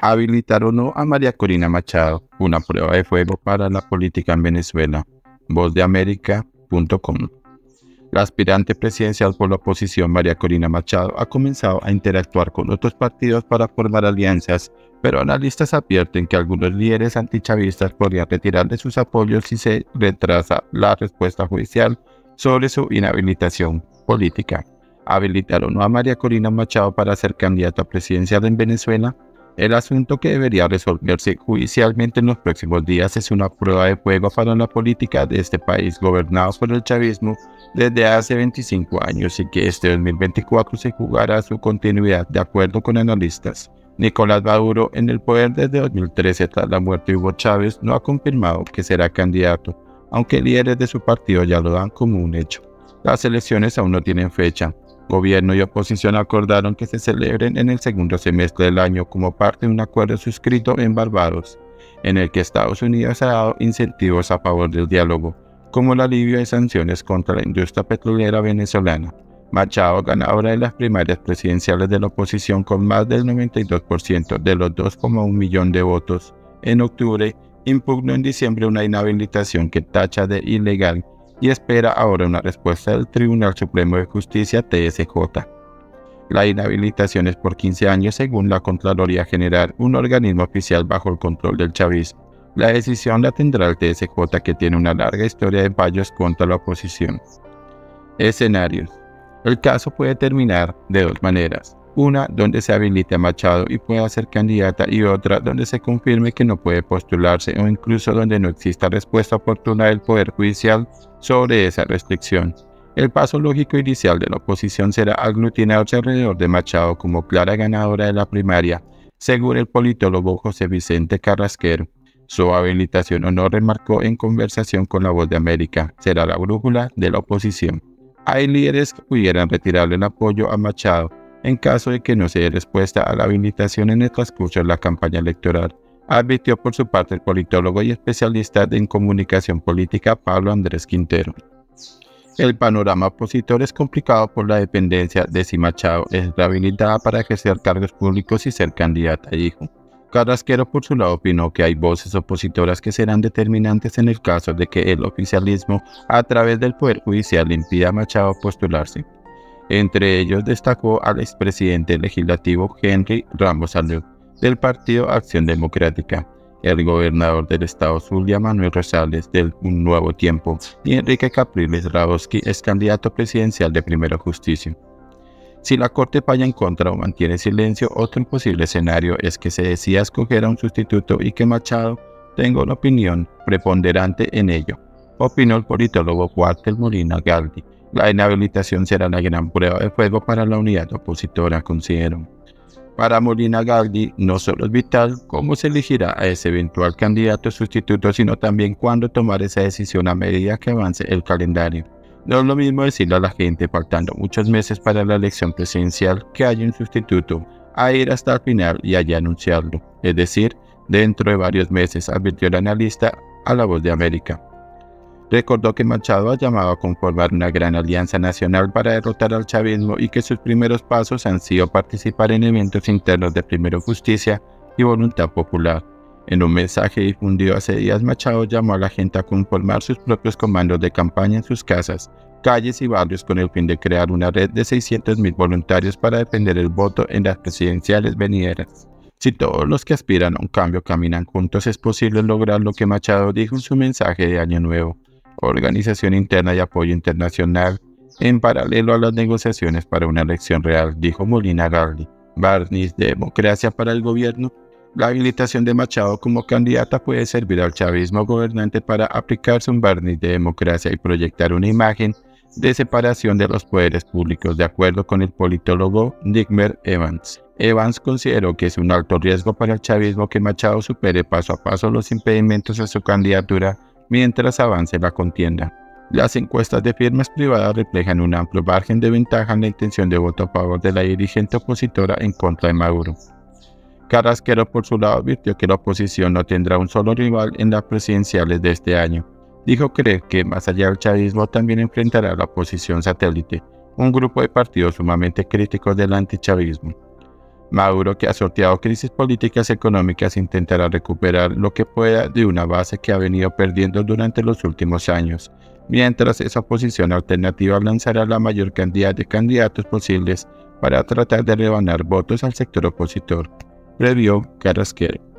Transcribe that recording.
Habilitar o no a María Corina Machado, una prueba de fuego para la política en Venezuela. Vozdeamerica.com la aspirante presidencial por la oposición, María Corina Machado, ha comenzado a interactuar con otros partidos para formar alianzas, pero analistas advierten que algunos líderes antichavistas podrían retirar de sus apoyos si se retrasa la respuesta judicial sobre su inhabilitación política. ¿Habilitar o no a María Corina Machado para ser candidata presidencial en Venezuela? El asunto que debería resolverse judicialmente en los próximos días es una prueba de fuego para la política de este país gobernado por el chavismo desde hace 25 años y que este 2024 se jugará su continuidad de acuerdo con analistas. Nicolás Maduro, en el poder desde 2013 tras la muerte de Hugo Chávez, no ha confirmado que será candidato, aunque líderes de su partido ya lo dan como un hecho. Las elecciones aún no tienen fecha, Gobierno y oposición acordaron que se celebren en el segundo semestre del año como parte de un acuerdo suscrito en Barbados, en el que Estados Unidos ha dado incentivos a favor del diálogo, como el alivio de sanciones contra la industria petrolera venezolana. Machado, ganadora de las primarias presidenciales de la oposición con más del 92% de los 2,1 millón de votos, en octubre impugnó en diciembre una inhabilitación que tacha de ilegal y espera ahora una respuesta del Tribunal Supremo de Justicia TSJ. La inhabilitación es por 15 años según la Contraloría General, un organismo oficial bajo el control del chavismo. La decisión la tendrá el TSJ que tiene una larga historia de fallos contra la oposición. Escenarios. El caso puede terminar de dos maneras una donde se habilite a Machado y pueda ser candidata y otra donde se confirme que no puede postularse o incluso donde no exista respuesta oportuna del Poder Judicial sobre esa restricción. El paso lógico inicial de la oposición será aglutinarse alrededor de Machado como clara ganadora de la primaria, según el politólogo José Vicente Carrasquero. Su habilitación o no remarcó en conversación con la voz de América, será la brújula de la oposición. Hay líderes que pudieran retirarle el apoyo a Machado, en caso de que no se dé respuesta a la habilitación en el transcurso de la campaña electoral, advirtió por su parte el politólogo y especialista en comunicación política Pablo Andrés Quintero. El panorama opositor es complicado por la dependencia de si Machado es rehabilitada para ejercer cargos públicos y ser candidata, dijo. Carrasquero por su lado opinó que hay voces opositoras que serán determinantes en el caso de que el oficialismo a través del Poder Judicial impida a Machado postularse. Entre ellos destacó al expresidente legislativo Henry Ramos Salud del Partido Acción Democrática, el gobernador del estado Zulia Manuel Rosales del Un Nuevo Tiempo y Enrique Capriles Rabowski es candidato presidencial de Primera Justicia. Si la Corte falla en contra o mantiene silencio, otro posible escenario es que se decida escoger a un sustituto y que Machado tenga una opinión preponderante en ello, opinó el politólogo Walter Molina Galdi, la inhabilitación será la gran prueba de fuego para la unidad opositora, considero. Para Molina Galdi no solo es vital cómo se elegirá a ese eventual candidato sustituto, sino también cuándo tomar esa decisión a medida que avance el calendario. No es lo mismo decirle a la gente, faltando muchos meses para la elección presidencial, que haya un sustituto, a ir hasta el final y allá anunciarlo. Es decir, dentro de varios meses, advirtió el analista a La Voz de América. Recordó que Machado ha llamado a conformar una gran alianza nacional para derrotar al chavismo y que sus primeros pasos han sido participar en eventos internos de Primero Justicia y Voluntad Popular. En un mensaje difundido hace días, Machado llamó a la gente a conformar sus propios comandos de campaña en sus casas, calles y barrios con el fin de crear una red de 600.000 voluntarios para defender el voto en las presidenciales venideras. Si todos los que aspiran a un cambio caminan juntos, es posible lograr lo que Machado dijo en su mensaje de Año Nuevo organización interna y apoyo internacional en paralelo a las negociaciones para una elección real, dijo Molina Garli. Barniz de democracia para el gobierno. La habilitación de Machado como candidata puede servir al chavismo gobernante para aplicarse un barniz de democracia y proyectar una imagen de separación de los poderes públicos, de acuerdo con el politólogo Digmer Evans. Evans consideró que es un alto riesgo para el chavismo que Machado supere paso a paso los impedimentos a su candidatura mientras avance la contienda. Las encuestas de firmas privadas reflejan un amplio margen de ventaja en la intención de voto a favor de la dirigente opositora en contra de Maduro. Carrasquero por su lado advirtió que la oposición no tendrá un solo rival en las presidenciales de este año. Dijo creer que más allá del chavismo también enfrentará la oposición satélite, un grupo de partidos sumamente críticos del antichavismo. Maduro, que ha sorteado crisis políticas y económicas, intentará recuperar lo que pueda de una base que ha venido perdiendo durante los últimos años, mientras esa oposición alternativa lanzará la mayor cantidad de candidatos posibles para tratar de rebanar votos al sector opositor, previó Carrasquero.